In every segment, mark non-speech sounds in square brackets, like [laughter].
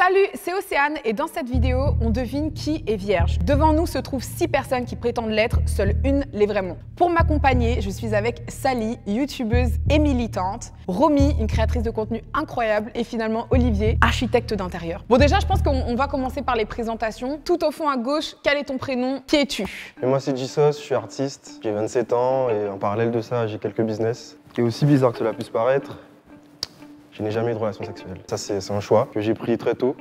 Salut, c'est Océane et dans cette vidéo, on devine qui est vierge. Devant nous se trouvent six personnes qui prétendent l'être, seule une l'est vraiment. Pour m'accompagner, je suis avec Sally, youtubeuse et militante, Romy, une créatrice de contenu incroyable et finalement Olivier, architecte d'intérieur. Bon déjà, je pense qu'on va commencer par les présentations. Tout au fond à gauche, quel est ton prénom? Qui es-tu? Moi c'est J-Sauce, je suis artiste, j'ai 27 ans et en parallèle de ça j'ai quelques business. Ce qui est aussi bizarre que cela puisse paraître, je n'ai jamais eu de relation sexuelle. Ça c'est un choix que j'ai pris très tôt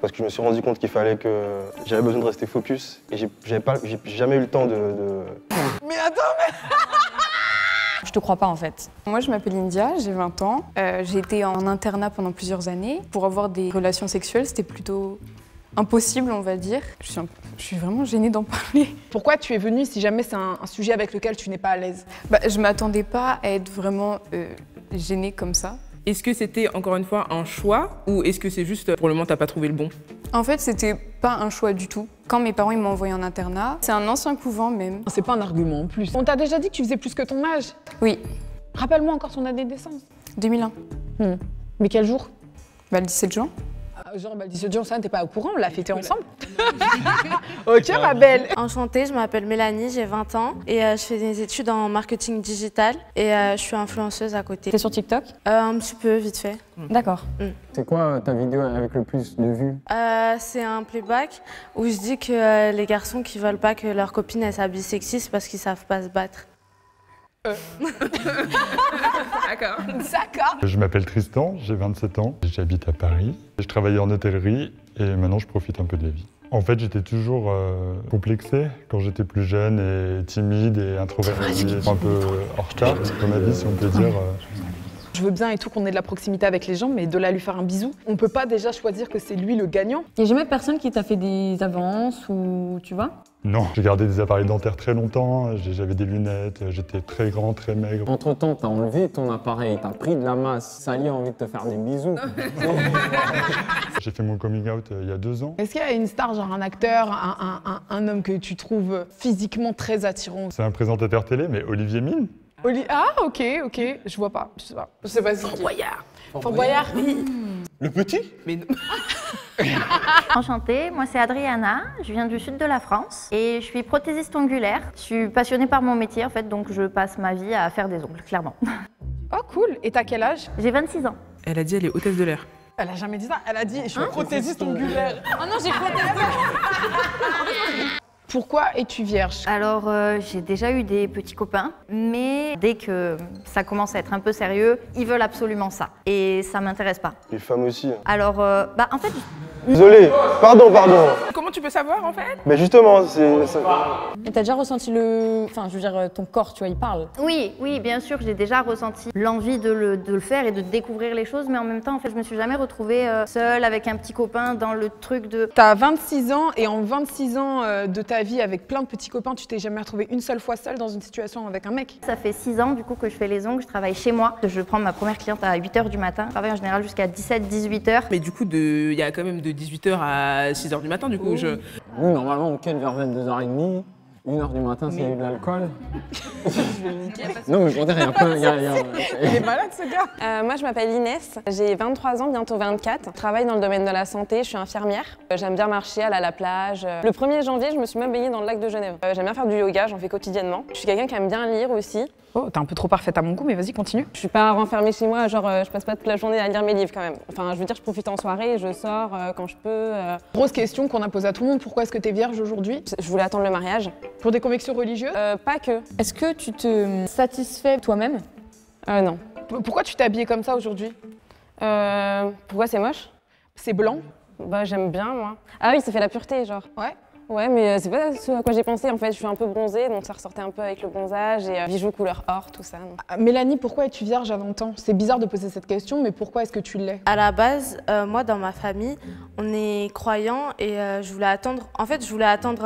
parce que je me suis rendu compte qu'il fallait que j'avais besoin de rester focus et j'ai pas, j'ai jamais eu le temps de. de... [laughs] Mais attends, mais Je te crois pas en fait. Moi je m'appelle India, j'ai 20 ans. Euh, j'ai été en internat pendant plusieurs années. Pour avoir des relations sexuelles, c'était plutôt impossible, on va dire. Je suis, un- je suis vraiment gênée d'en parler. [laughs] pourquoi tu es venue si jamais c'est un, un sujet avec lequel tu n'es pas à l'aise? Bah, je m'attendais pas à être vraiment euh, gênée comme ça. Est-ce que c'était encore une fois un choix ou est-ce que c'est juste pour le moment t'as pas trouvé le bon? En fait, c'était pas un choix du tout. Quand mes parents ils m'ont envoyé en internat, c'est un ancien couvent même. C'est pas un argument en plus. On t'a déjà dit que tu faisais plus que ton âge. Oui, Rappelle-moi encore ton année de naissance. 2001. Mais quel jour? Bah, le 17 juin. Genre, le 17 juin, ça, t'es pas au courant, on l'a fêté ensemble. [laughs] ok, ma belle. Enchantée, je m'appelle Mélanie, j'ai 20 ans et euh, je fais des études en marketing digital et euh, je suis influenceuse à côté. T'es sur TikTok? Euh, un petit peu, vite fait. D'accord. C'est quoi ta vidéo avec le plus de vues? Euh, c'est un playback où je dis que euh, les garçons qui veulent pas que leur copine elle s'habille sexy, c'est parce qu'ils savent pas se battre. [laughs] D'accord. D'accord. Je m'appelle Tristan, j'ai 27 ans, j'habite à Paris. Je travaillais en hôtellerie et maintenant je profite un peu de la vie. En fait, j'étais toujours euh, complexé quand j'étais plus jeune et timide et introverti, un peu hors charge dans ma vie, si on peut dire. euh. Je veux bien et tout qu'on ait de la proximité avec les gens, mais de là à lui faire un bisou, on peut pas déjà choisir que c'est lui le gagnant. Y a jamais personne qui t'a fait des avances ou tu vois? Non, j'ai gardé des appareils dentaires très longtemps, j'ai- j'avais des lunettes, j'étais très grand, très maigre. Entre temps, t'as enlevé ton appareil, t'as pris de la masse. Sally a envie de te faire des bisous. [laughs] J'ai fait mon coming out euh, il y a deux ans. Est-ce qu'il y a une star, genre un acteur, un, un- un- un homme que tu trouves physiquement très attirant? C'est un présentateur télé, mais Olivier Mine. Oli- Ah, ok, ok, je vois pas, je sais pas. Je sais pas si. Fort Boyard. Fort Boyard Le petit? Mais non. [laughs] Enchantée, moi c'est Adriana, je viens du sud de la France et je suis prothésiste ongulaire. Je suis passionnée par mon métier en fait, donc je passe ma vie à faire des ongles, clairement. [laughs] Oh, cool. Et t'as quel âge? J'ai 26 ans. Elle a dit elle est hôtesse de l'air. Elle a jamais dit ça. Elle a dit je suis prothésiste ongulaire. Oh non, j'ai [laughs] Pourquoi es-tu vierge? Alors euh, j'ai déjà eu des petits copains, mais dès que ça commence à être un peu sérieux, ils veulent absolument ça et ça m'intéresse pas. Les femmes aussi. hein. Alors euh, bah en fait Désolé, pardon, pardon. Comment tu peux savoir en fait Mais justement, c'est. ça- Et t'as déjà ressenti le. Enfin, je veux dire, ton corps, tu vois, il parle. Oui, oui, bien sûr, j'ai déjà ressenti l'envie de le, de le faire et de découvrir les choses, mais en même temps, en fait, je me suis jamais retrouvée euh, seule avec un petit copain dans le truc de T'as 26 ans et en 26 ans euh, de ta vie avec plein de petits copains, tu t'es jamais retrouvée une seule fois seule dans une situation avec un mec? Ça fait 6 ans du coup que je fais les ongles, je travaille chez moi. Je prends ma première cliente à 8h du matin. Je travaille en général jusqu'à 17-18h. Mais du coup, de- il y a quand même de 18h à 6h du matin, du coup, je... Nous, normalement, on ken vers 22h30. 1h du matin, c'est de l'alcool. [laughs] non, mais pour dire, il y a plein. il y a- il y a- Il est malade ce gars Euh, moi, je m'appelle Inès, j'ai 23 ans, bientôt 24. Je travaille dans le domaine de la santé, je suis infirmière. Euh, J'aime bien marcher, aller à la plage. Euh, Le 1er janvier, je me suis même baignée dans le lac de Genève. J'aime bien faire du yoga, j'en fais quotidiennement. Je suis quelqu'un qui aime bien lire aussi. Oh, t'es un peu trop parfaite à mon goût, mais vas-y, continue. Je suis pas renfermée chez moi, genre je passe pas toute la journée à lire mes livres quand même. Enfin, je veux dire, je profite en soirée, je sors quand je peux. Grosse question qu'on a posée à tout le monde, pourquoi est-ce que t'es vierge aujourd'hui? Je voulais attendre le mariage. Pour des convictions religieuses Euh, pas que. Est-ce que tu te satisfais toi-même? Euh, non. P- Pourquoi tu t'es habillée comme ça aujourd'hui? Euh, pourquoi c'est moche? C'est blanc? Bah, j'aime bien moi. Ah oui, ça fait la pureté, genre. Ouais. Ouais, mais euh, c'est pas ce à quoi j'ai pensé en fait. Je suis un peu bronzée, donc ça ressortait un peu avec le bronzage et euh, bijoux couleur or, tout ça. donc. Ah, Mélanie, pourquoi es-tu vierge à 20 ans? C'est bizarre de poser cette question, mais pourquoi est-ce que tu l'es? À la base, euh, moi dans ma famille, on est croyants et euh, je voulais attendre. En fait, je voulais attendre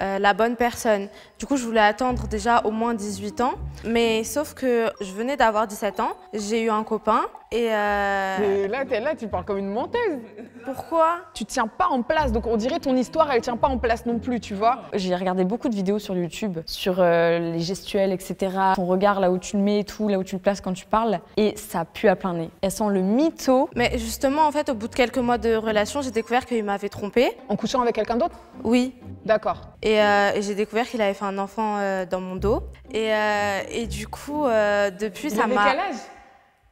la bonne personne. Du coup, je voulais attendre déjà au moins 18 ans. Mais sauf que je venais d'avoir 17 ans, j'ai eu un copain et... euh, Mais là, t'es là, tu parles comme une menteuse. Pourquoi? Tu tiens pas en place, donc on dirait ton histoire, elle tient pas en place non plus, tu vois. J'ai regardé beaucoup de vidéos sur YouTube sur euh, les gestuels, etc. Ton regard, là où tu le mets et tout, là où tu le places quand tu parles. Et ça pue à plein nez. Elle sent le mytho. Mais justement, en fait, au bout de quelques mois de relation, j'ai découvert qu'il m'avait trompée. En couchant avec quelqu'un d'autre? Oui. D'accord. Et, euh, et j'ai découvert qu'il avait fait un enfant euh, dans mon dos. Et, euh, et du coup, euh, depuis, ça m'a... quel âge?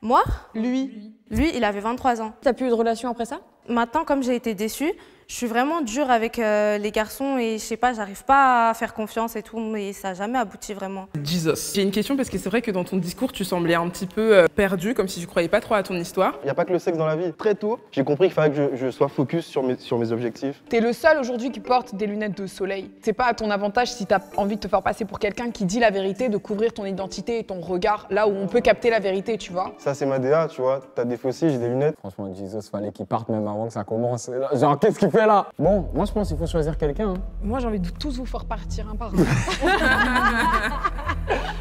Moi? Lui? Lui, il avait 23 ans. T'as plus eu de relation après ça? Maintenant, comme j'ai été déçue, je suis vraiment dure avec euh, les garçons et je sais pas, j'arrive pas à faire confiance et tout, mais ça n'a jamais abouti vraiment. Jesus. J'ai une question parce que c'est vrai que dans ton discours, tu semblais un petit peu euh, perdu, comme si tu croyais pas trop à ton histoire. Il n'y a pas que le sexe dans la vie. Très tôt, j'ai compris qu'il fallait que je, je sois focus sur mes, sur mes objectifs. T'es le seul aujourd'hui qui porte des lunettes de soleil. C'est pas à ton avantage si t'as envie de te faire passer pour quelqu'un qui dit la vérité, de couvrir ton identité et ton regard là où on peut capter la vérité, tu vois. Ça, c'est ma DA, tu vois. T'as des fossiles, j'ai des lunettes. Franchement, Jesus, fallait qu'il parte même avant que ça commence. Genre, qu'est-ce qu'il fait là Bon, moi je pense qu'il faut choisir quelqu'un. hein. Moi j'ai envie de tous vous faire partir un par un.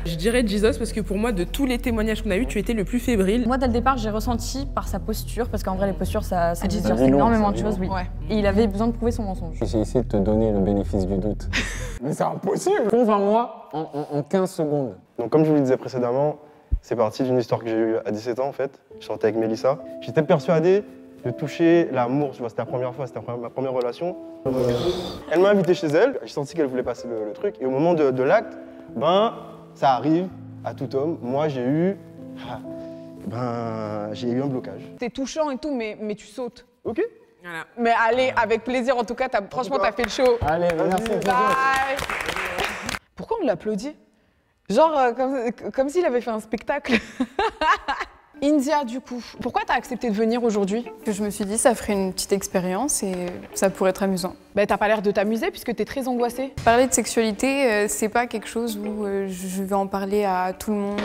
Je dirais Jesus parce que pour moi, de tous les témoignages qu'on a eus, tu étais le plus fébrile. Moi, dès le départ, j'ai ressenti par sa posture, parce qu'en vrai, les postures, ça, ça Ah, énormément de choses, oui. Ouais. Et il avait besoin de prouver son mensonge. J'ai essayé de te donner le bénéfice du doute. [laughs] Mais c'est impossible Convainc-moi en, en- en 15 secondes. Donc, comme je vous le disais précédemment, c'est parti d'une histoire que j'ai eue à 17 ans, en fait. Je sortais avec Mélissa. J'étais persuadé de toucher l'amour, tu vois. C'était la première fois, c'était ma première relation. Elle m'a invité chez elle. J'ai senti qu'elle voulait passer le, le truc. Et au moment de, de l'acte, ben, ça arrive à tout homme. Moi, j'ai eu. ah, Ben, j'ai eu un blocage. T'es touchant et tout, mais, mais tu sautes. Ok Voilà. Mais allez, avec plaisir en tout cas, franchement t'as fait le show. Allez, merci Jesus. Bye. Pourquoi on l'applaudit? Genre euh, comme, comme s'il avait fait un spectacle. [laughs] India, du coup, pourquoi t'as accepté de venir aujourd'hui? Que je me suis dit, ça ferait une petite expérience et ça pourrait être amusant. Ben t'as pas l'air de t'amuser puisque t'es très angoissée. Parler de sexualité, euh, c'est pas quelque chose où euh, je vais en parler à tout le monde.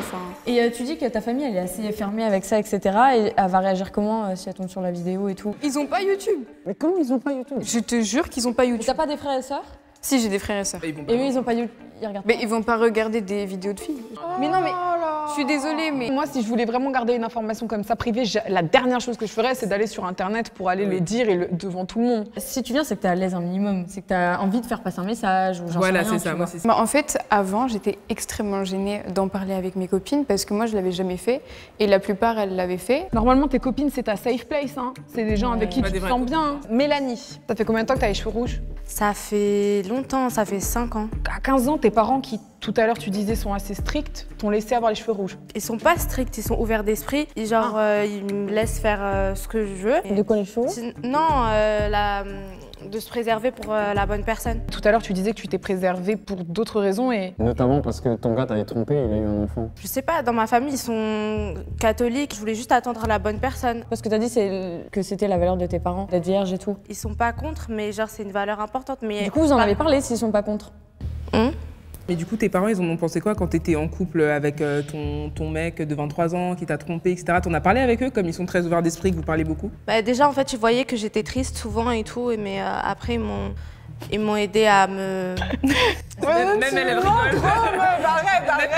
Et euh, tu dis que ta famille, elle est assez fermée avec ça, etc. Et elle va réagir comment euh, si elle tombe sur la vidéo et tout? Ils ont pas YouTube. Mais comment ils ont pas YouTube? Je te jure qu'ils ont pas YouTube. T'as pas des frères et sœurs? Si, j'ai des frères et sœurs. Et eux, ils ont pas YouTube Ils regardent Mais ils vont pas regarder des vidéos de filles. mais non, mais je suis désolée, mais Moi, si je voulais vraiment garder une information comme ça privée, la dernière chose que je ferais, c'est d'aller sur Internet pour aller le dire et le- devant tout le monde. Si tu viens, c'est que t'es à l'aise un minimum. C'est que t'as envie de faire passer un message ou j'en sais Voilà, c'est ça. vois. Moi, c'est ça. Bah, en fait, avant, j'étais extrêmement gênée d'en parler avec mes copines parce que moi, je l'avais jamais fait et la plupart, elles l'avaient fait. Normalement, tes copines, c'est ta safe place. Hein. C'est des gens avec qui Pas tu te sens bien. hein. Mélanie, ça fait combien de temps que t'as les cheveux rouges? Ça fait longtemps, ça fait 5 ans. À 15 ans, tes parents qui, tout à l'heure, tu disais, sont assez stricts, t'ont laissé avoir les cheveux rouges. Ils sont pas stricts, ils sont ouverts d'esprit. Et genre, euh, ils me laissent faire euh, ce que je veux. De quoi les cheveux? Non, euh, la- de se préserver pour euh, la bonne personne. Tout à l'heure, tu disais que tu t'es préservée pour d'autres raisons et Notamment parce que ton gars t'avait trompé, il a eu un enfant. Je sais pas, dans ma famille, ils sont catholiques. Je voulais juste attendre la bonne personne. Parce que t'as dit c'est que c'était la valeur de tes parents, d'être vierge et tout. Ils sont pas contre, mais genre, c'est une valeur importante. Mais Du coup, vous en Bah, avez parlé s'ils sont pas contre. Mais du coup, tes parents, ils en ont pensé quoi quand t'étais en couple avec euh, ton, mec de 23 ans qui t'a trompé, etc. T'en as parlé avec eux comme ils sont très ouverts d'esprit, que vous parlez beaucoup? Bah, déjà, en fait, ils voyaient que j'étais triste souvent et tout. Mais euh, après, ils m'ont, ils m'ont aidé à me. [laughs] Même, même elle, rigole. arrête, arrête,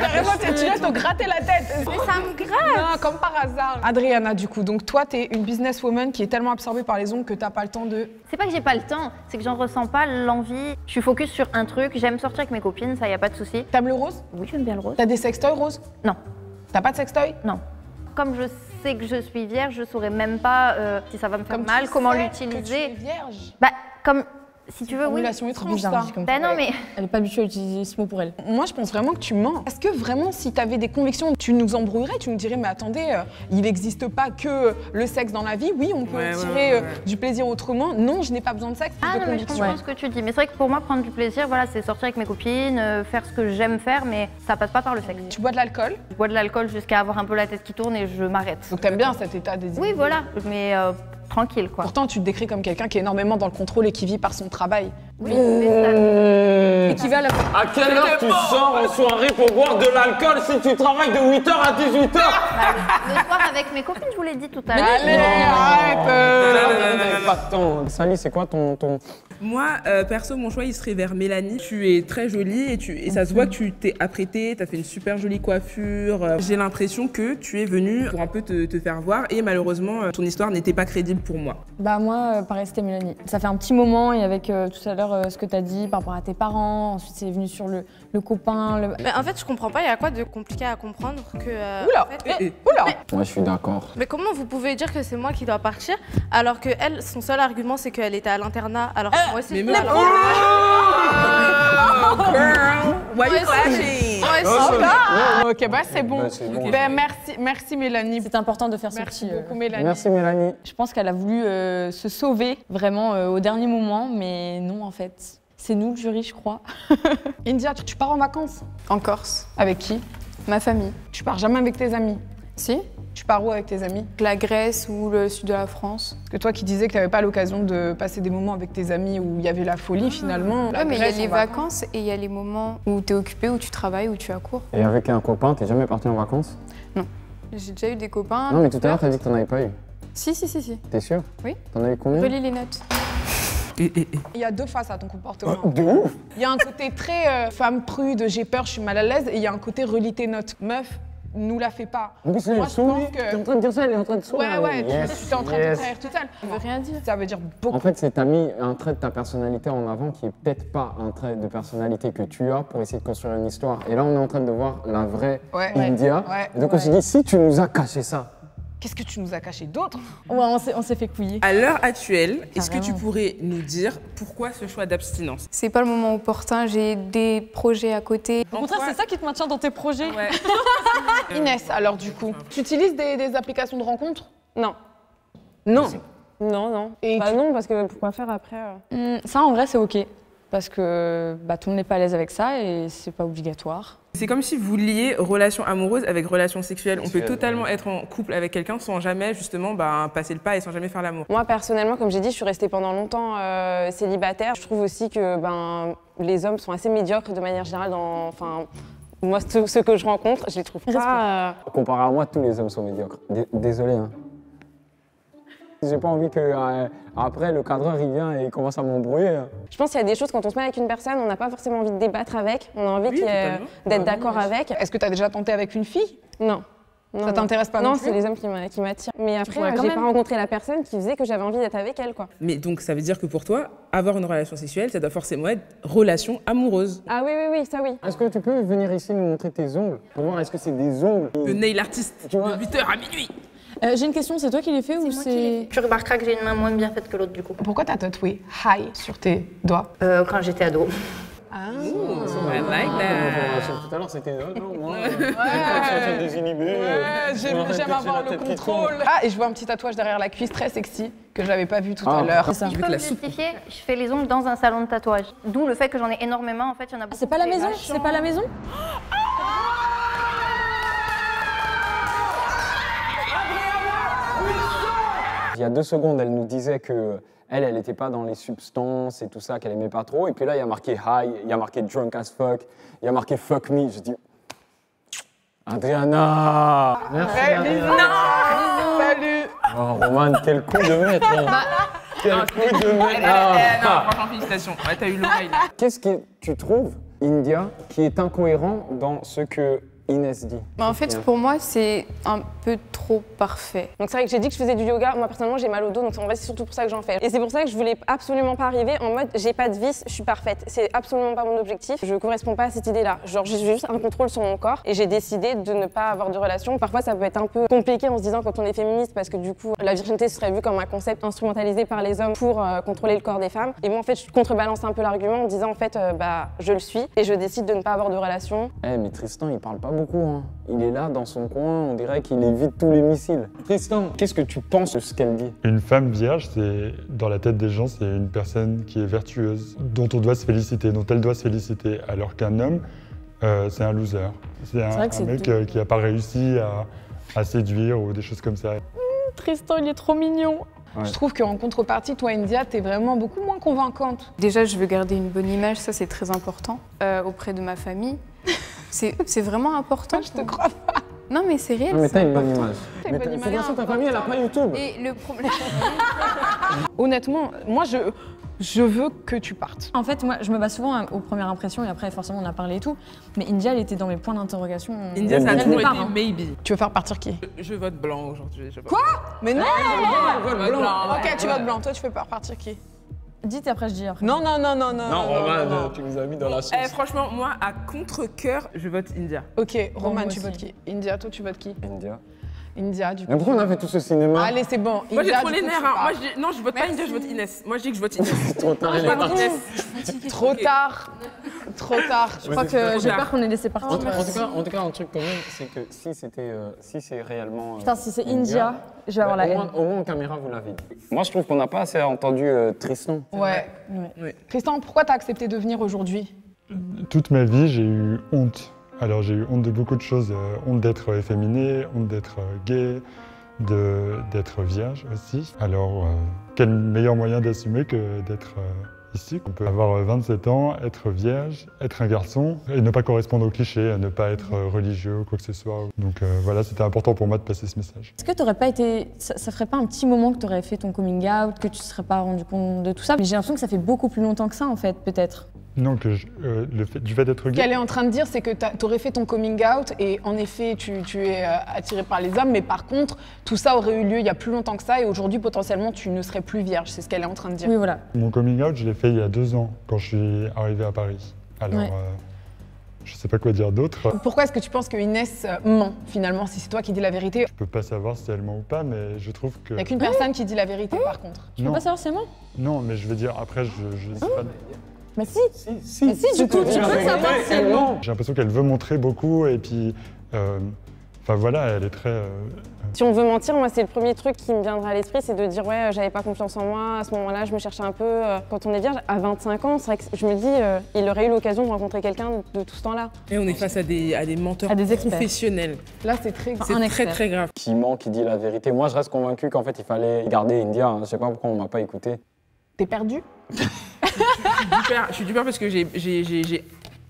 Carrément, tu tu viens te gratter la tête. Mais ça me gratte Non, comme par hasard. Adriana, du coup, donc toi, t'es une businesswoman qui est tellement absorbée par les ongles que t'as pas le temps de. C'est pas que j'ai pas le temps, c'est que j'en ressens pas l'envie. Je suis focus sur un truc, j'aime sortir avec mes copines, ça y a pas de souci. T'aimes le rose? Oui, j'aime bien le rose. T'as des sextoys roses Non, T'as pas de sextoy? Non. Comme je sais que je suis vierge, je saurais même pas euh, si ça va me faire Comme mal, tu comment sais que l'utiliser. tu es vierge. Bah, comme si tu veux, oui. Formulation étrange, bizarre, ça. comme Bah non, mais Elle est pas habituée à utiliser ce mot pour elle. Moi, je pense vraiment que tu mens. Est-ce que vraiment, si t'avais des convictions, tu nous embrouillerais Tu nous dirais, mais attendez, euh, il n'existe pas que le sexe dans la vie. Oui, on peut Ouais, ouais, tirer ouais, euh, du plaisir autrement. Non, je n'ai pas besoin de sexe. Ah de non, mais je comprends ce que tu dis. Mais c'est vrai que pour moi, prendre du plaisir, voilà, c'est sortir avec mes copines, euh, faire ce que j'aime faire, mais ça passe pas par le sexe. Tu bois de l'alcool, Je bois de l'alcool jusqu'à avoir un peu la tête qui tourne et je m'arrête. donc t'aimes bien cet état des Oui, voilà, mais euh, Pourtant, tu te décris comme quelqu'un qui est énormément dans le contrôle et qui vit par son travail. Oui, mais ça- Et qui va à la À quelle heure tu sors en soirée pour boire de l'alcool si tu travailles de 8h à 18h bah, le soir avec mes copines, je vous l'ai dit tout à l'heure. Allez, arrête euh, non, non, Attends, Sally, c'est quoi ton, ton... Moi, euh, perso, mon choix, il serait vers Mélanie. Tu es très jolie et, tu, et ça se voit que tu t'es apprêtée, tu as fait une super jolie coiffure. Euh, J'ai l'impression que tu es venue pour un peu te, te faire voir et malheureusement, euh, ton histoire n'était pas crédible pour moi. Bah moi, euh, pareil, c'était Mélanie. Ça fait un petit moment et avec euh, tout à l'heure euh, ce que tu as dit par rapport à tes parents, ensuite c'est venu sur le, le copain. Le... Mais en fait, je comprends pas, il y a quoi de compliqué à comprendre que. euh, Oula, en fait- eh, eh, oula. Moi, je suis d'accord. Mais comment vous pouvez dire que c'est moi qui dois partir alors que elle, son seul argument c'est qu'elle était à l'internat alors que moi aussi. mais mais- Girl, why you clashing? Ok, bah c'est bon. Bah. Ben, merci, merci Mélanie. C'est important de faire ce Merci petit... euh, beaucoup Mélanie. Merci, Mélanie. Je pense qu'elle a voulu euh, se sauver vraiment euh, au dernier moment, mais non en fait. C'est nous le jury, je crois. [laughs] India, tu, tu pars en vacances? En Corse, Avec qui? Ma famille. Tu pars jamais avec tes amis? Si Tu pars où avec tes amis? La Grèce ou le sud de la France. Parce que toi qui disais que tu n'avais pas l'occasion de passer des moments avec tes amis où il y avait la folie finalement. la Ouais, mais il y a les vacances et il y a les moments où tu es occupé, où tu travailles, où tu as cours. Et avec un copain, t'es jamais parti en vacances? J'ai déjà eu des copains. Non, mais tout à l'heure, t'as dit que t'en avais pas eu. Si, si, si, si. T'es sûr? Oui. T'en as eu combien? Relis les notes. Et, et, et. Il y a deux faces à ton comportement. De ouf Il y a un côté très euh, femme prude, j'ai peur, je suis mal à l'aise, et il y a un côté relis tes notes. Meuf, nous la fais pas. En plus, elle Moi, est je pense que- T'es en train de dire ça, elle est en train de sourire. Ouais, ouais, tu- Yes, tu es en train de yes. te trahir toute seule. Ça veut rien dire. Ça veut dire beaucoup. En fait, c'est t'as mis un trait de ta personnalité en avant qui est peut-être pas un trait de personnalité que tu as pour essayer de construire une histoire. Et là, on est en train de voir la vraie Ouais. India. Ouais, Et donc, on s'est dit, si tu nous as caché ça, Qu'est-ce que tu nous as caché d'autre Ouais, on s'est fait couiller. À l'heure actuelle, est-ce que tu pourrais nous dire pourquoi ce choix d'abstinence? C'est pas le moment opportun, j'ai des projets à côté. Au contraire, c'est ça qui te maintient dans tes projets. Ouais. [laughs] Inès, alors du coup, tu utilises des, des applications de rencontres? Non. Non. Non, non. Et bah tu- non, parce que pourquoi faire après euh? Hmm, ça, en vrai, c'est OK. Parce que bah, tout le monde n'est pas à l'aise avec ça et c'est pas obligatoire. C'est comme si vous liez relation amoureuse avec relation sexuelle. On peut totalement être en couple avec quelqu'un sans jamais justement bah, passer le pas et sans jamais faire l'amour. Moi, personnellement, comme j'ai dit, je suis restée pendant longtemps euh, célibataire. Je trouve aussi que ben, les hommes sont assez médiocres de manière générale dans. Enfin, moi, ceux ceux que je rencontre, je les trouve pas. euh, comparé à moi, tous les hommes sont médiocres. Dé- Désolé. Hein. J'ai pas envie que euh, après le cadreur il vient et il commence à m'embrouiller. hein. Je pense qu'il y a des choses, quand on se met avec une personne, on n'a pas forcément envie de débattre avec. On a envie Oui, totalement. d'être Bah, d'accord oui, avec. Est-ce que tu as déjà tenté avec une fille? Non. Non, Ça t'intéresse pas non, Non, plus? c'est les hommes qui m'a- qui m'attirent. Mais après, pourrais euh, quand j'ai même. pas rencontré la personne qui faisait que j'avais envie d'être avec elle, quoi. Mais donc ça veut dire que pour toi, avoir une relation sexuelle, ça doit forcément être relation amoureuse. Ah oui, oui, oui, ça oui. Est-ce que tu peux venir ici nous montrer tes ongles? Pour voir est-ce que c'est des ongles? Le nail artiste Tu vois? de 8h à minuit. Euh, J'ai une question, c'est toi qui l'as fait ou c'est. Tu remarqueras que j'ai une main moins bien faite que l'autre du coup. Pourquoi t'as tatoué high sur tes doigts Euh, quand j'étais ado. Ah. I like that. Tout à l'heure c'était non, moi. Ouais. désinhibé. Ouais, j'aime Arrête j'aime de avoir le contrôle. Ah, et je vois un petit tatouage derrière la cuisse très sexy que j'avais pas vu tout Ah, à l'heure. C'est ça. Je peux me soupe. justifier, je fais les ongles dans un salon de tatouage. D'où le fait que j'en ai énormément, en fait, il y en a beaucoup. C'est pas la maison C'est pas la maison Il y a deux secondes, elle nous disait que elle, elle n'était pas dans les substances et tout ça, qu'elle aimait pas trop. Et puis là, il y a marqué high, il y a marqué drunk as fuck, il y a marqué fuck me. Je dis Adriana Merci Adriana Salut Oh Roman, quel coup de maître hein. Quel coup de maître Ah. non, franchement, félicitations. Ouais, t'as eu l'oreille. Qu'est-ce que tu trouves, India, qui est incohérent dans ce que Inès dit Bah, en fait, pour moi, c'est un peu trop parfait. Donc c'est vrai que j'ai dit que je faisais du yoga. Moi personnellement j'ai mal au dos, donc en vrai c'est surtout pour ça que j'en fais. Et c'est pour ça que je voulais absolument pas arriver en mode j'ai pas de vis, je suis parfaite. C'est absolument pas mon objectif. Je correspond pas à cette idée-là. Genre j'ai juste un contrôle sur mon corps et j'ai décidé de ne pas avoir de relation. Parfois ça peut être un peu compliqué en se disant quand on est féministe parce que du coup la virginité serait vue comme un concept instrumentalisé par les hommes pour euh, contrôler le corps des femmes. Et moi en fait je contrebalance un peu l'argument en disant en fait euh, bah je le suis et je décide de ne pas avoir de relation. Eh mais Tristan, il parle pas beaucoup. Hein. Il est là dans son coin, on dirait qu'il évite tous les missiles. Tristan, qu'est-ce que tu penses de ce qu'elle dit? Une femme vierge, c'est dans la tête des gens, c'est une personne qui est vertueuse, dont on doit se féliciter, dont elle doit se féliciter, alors qu'un homme, euh, c'est un loser. C'est un, vrai que un c'est mec tout. euh, qui n'a pas réussi à, à séduire ou des choses comme ça. Tristan, il est trop mignon. Ouais. Je trouve qu'en contrepartie, toi, India, t'es vraiment beaucoup moins convaincante. Déjà, je veux garder une bonne image, ça c'est très important, euh, auprès de ma famille. [laughs] C'est c'est vraiment important. Je te crois pas. Non, mais c'est réel. Non, mais c'est t'as une bonne image. T'as une Mais bonne image. ça que ta famille, elle a pas YouTube. Et le problème. [laughs] Honnêtement, moi, je, je veux que tu partes. En fait, moi, je me base souvent aux premières impressions et après, forcément, on a parlé et tout. Mais India, elle était dans mes points d'interrogation. India, ça a toujours hein. maybe. Tu veux faire partir qui? Je, je vote blanc aujourd'hui. je vote- Quoi? Mais non vote blanc. Ok, tu votes blanc. Toi, tu fais faire partir qui? Dites et après, je dis après. Non, non, non, non, non. Non, Roman, non. tu nous as mis dans la sauce. Eh, franchement, moi, à contre-coeur, je vote India. Ok, Roman, moi tu aussi. votes qui India, toi, tu votes qui India. India, du coup. Mais pourquoi on a fait tout ce cinéma Allez, c'est bon. Moi, j'ai trop les nerfs. hein. Moi, je non, je vote pas India, je vote Inès. Moi, je dis que je vote Inès. [laughs] Trop tard, Je vote. Inès. Trop tard. Trop tard. Je crois que j'ai peur qu'on ait laissé partir. En, tout- en tout cas, en tout cas, un truc même, c'est que si c'était, euh, si c'est réellement. euh, Putain, si c'est India, je vais avoir bah, la haine. moins, au moins en caméra, vous l'avez dit. Moi, je trouve qu'on n'a pas assez entendu euh, Tristan. Ouais. Ouais. Tristan, pourquoi t'as accepté de venir aujourd'hui? Toute ma vie, j'ai eu honte. Alors j'ai eu honte de beaucoup de choses. euh, honte d'être efféminé, honte d'être euh, gay, de- d'être vierge aussi. Alors euh, quel meilleur moyen d'assumer que d'être euh, On peut avoir euh, 27 ans, être vierge, être un garçon et ne pas correspondre aux clichés, ne pas être euh, religieux ou quoi que ce soit. Donc euh, voilà, c'était important pour moi de passer ce message. Est-ce que t'aurais pas été. Ça, ça ferait pas un petit moment que t'aurais fait ton coming out, que tu te serais pas rendu compte de tout ça? J'ai l'impression que ça fait beaucoup plus longtemps que ça, en fait, peut-être. Non, que je- euh, le fait, du fait d'être Ce gay. qu'elle est en train de dire, c'est que tu aurais fait ton coming out et en effet, tu, tu es euh, attiré par les hommes, mais par contre, tout ça aurait eu lieu il y a plus longtemps que ça et aujourd'hui, potentiellement, tu ne serais plus vierge. C'est ce qu'elle est en train de dire. Oui, voilà. Mon coming out, je l'ai fait il y a deux ans, quand je suis arrivé à Paris. Alors, Ouais. euh, je sais pas quoi dire d'autre. Pourquoi est-ce que tu penses que Inès euh, ment finalement? Si c'est toi qui dis la vérité Je peux pas savoir si elle ment ou pas, mais je trouve que. Il n'y a qu'une personne qui dit la vérité par contre. Tu peux Non, pas savoir si c'est moi non, mais je veux dire, après, je, je sais pas. Bah si Si, si, Mais si, du coup, tu peux savoir si elle ment. J'ai l'impression qu'elle veut montrer beaucoup, et puis. euh, Enfin voilà, elle est très. euh, Si on veut mentir, moi, c'est le premier truc qui me viendra à l'esprit, c'est de dire ouais, euh, j'avais pas confiance en moi. À ce moment-là, je me cherchais un peu. euh, Quand on est vierge, à 25 ans, c'est vrai que je me dis, euh, il aurait eu l'occasion de rencontrer quelqu'un de tout ce temps-là. Et on est face à des, à des menteurs À des experts. professionnels. Là, c'est très. C'est Un très expert. très grave. Qui ment, qui dit la vérité. Moi, je reste convaincu qu'en fait, il fallait garder India. hein. Je sais pas pourquoi on m'a pas écouté. T'es perdu? [laughs] Je suis du père parce que j'ai-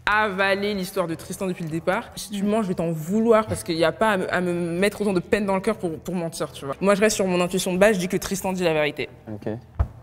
avalé l'histoire de Tristan depuis le départ. Si tu mens, je vais t'en vouloir parce qu'il n'y a pas à me, à me mettre autant de peine dans le cœur pour, pour mentir, tu vois. Moi, je reste sur mon intuition de base, je dis que Tristan dit la vérité. Ok.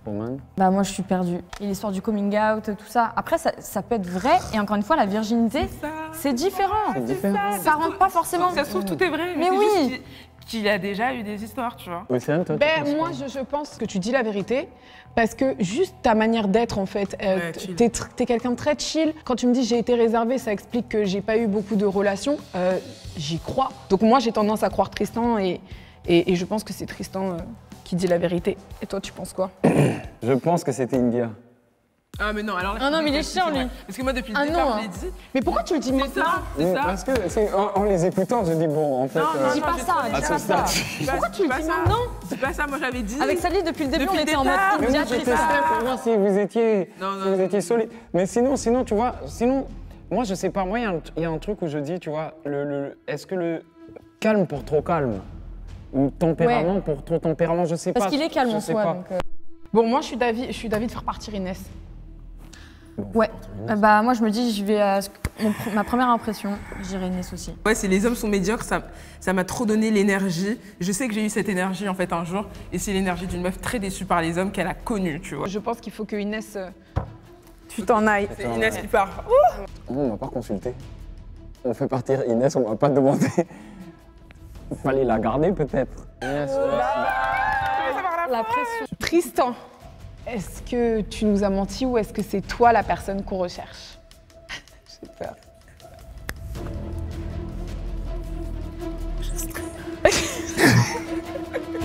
Roman? Bah moi je suis perdue. Et l'histoire du coming out, tout ça. Après ça, ça peut être vrai et encore une fois la virginité, c'est différent. C'est différent. Ça rentre pas forcément. Ça se trouve, tout est vrai, Mais oui. juste qu'il- a déjà eu des histoires, tu vois. Océane, toi tu Ben, penses moi, je, je pense que tu dis la vérité parce que juste ta manière d'être, en fait, euh, Ouais, t'es quelqu'un de très chill. Quand tu me dis j'ai été réservée, ça explique que j'ai pas eu beaucoup de relations. Euh, J'y crois. Donc moi, j'ai tendance à croire Tristan et, et, et je pense que c'est Tristan euh, qui dit la vérité. Et toi, tu penses quoi? [coughs] Je pense que c'était India. Ah, mais non, alors là, Ah non, mais il est chiant, lui. Parce que moi, depuis le Ah départ, non, je l'ai dit. Mais pourquoi tu le dis C'est maintenant ça, c'est ça. Parce que c'est- en, en les écoutant, je dis bon, en fait. Non, euh, non, Dis pas j'ai ça, trop- dis à pas ce ça. stade. Pourquoi tu le dis maintenant C'est pas ça, moi j'avais dit. Avec Sally depuis le début Depuis on le était en mode départ. Mais oui, pour voir si vous étiez, Non, si non, vous non. étiez solide. Mais sinon, sinon, tu vois, sinon, moi, je sais pas. Moi, il y a un- il y, a un truc où je dis, tu vois, le, le- est-ce que le calme pour trop calme? Ou tempérament pour trop tempérament, je sais Parce pas. qu'il est calme je en sais soi. pas. donc, euh, Bon, moi, je suis d'avis je suis d'avis de faire partir Inès. Ouais. Euh, Bah moi je me dis je vais à pr- ma première impression, j'irai Inès aussi. Ouais, c'est les hommes sont médiocres, ça ça m'a trop donné l'énergie. Je sais que j'ai eu cette énergie en fait un jour, et c'est l'énergie d'une meuf très déçue par les hommes qu'elle a connue, tu vois. Je pense qu'il faut que Inès. euh, tu t'en ailles. C'est Inès qui part. On m'a pas consulté. On fait partir Inès, on m'a pas demandé. Il [laughs] fallait la garder peut-être. Inès, La pression. Tristan, est-ce que tu nous as menti ou est-ce que c'est toi la personne qu'on recherche? J'ai peur. [laughs]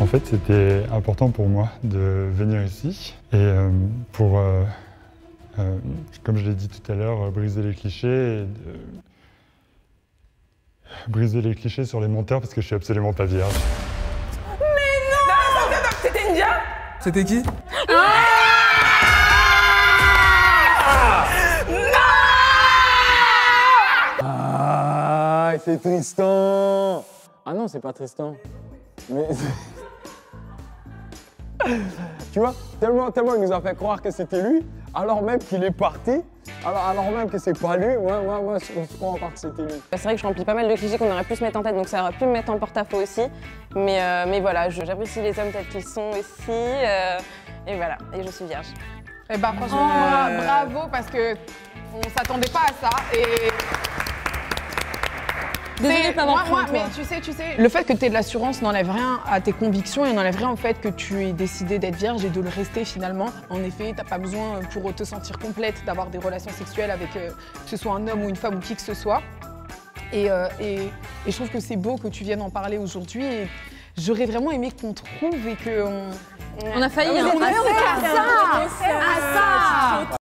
En fait, c'était important pour moi de venir ici et euh, pour, euh, euh, comme je l'ai dit tout à l'heure, briser les clichés et de- briser les clichés sur les menteurs parce que je suis absolument pas vierge. C'était India C'était qui? C'est Tristan Ah non, c'est pas Tristan. Mais... [laughs] tu vois, tellement, tellement il nous a fait croire que c'était lui, alors même qu'il est parti, alors, alors même que c'est pas lui, moi, moi, moi, je crois encore que c'était lui. C'est vrai que je remplis pas mal de clichés qu'on aurait pu se mettre en tête, donc ça aurait pu me mettre en porte-à-faux aussi. Mais, euh, mais voilà, j'apprécie les hommes tels qu'ils sont aussi. euh, et voilà, et je suis vierge. Eh ben franchement, Euh. bravo parce que on s'attendait pas à ça et. Désolée de pas m'avoir moi, moi, cru en toi. mais tu sais, tu sais, le fait que tu aies de l'assurance n'enlève rien à tes convictions et n'enlève rien au fait que tu aies décidé d'être vierge et de le rester finalement. En effet, t'as pas besoin euh, pour te sentir complète d'avoir des relations sexuelles avec euh, que ce soit un homme ou une femme ou qui que ce soit. Et, euh, et- et je trouve que c'est beau que tu viennes en parler aujourd'hui. Et j'aurais vraiment aimé qu'on trouve et qu'on On a failli, Ah, hein. vous êtes Assez. cassé,